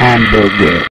Hamburger.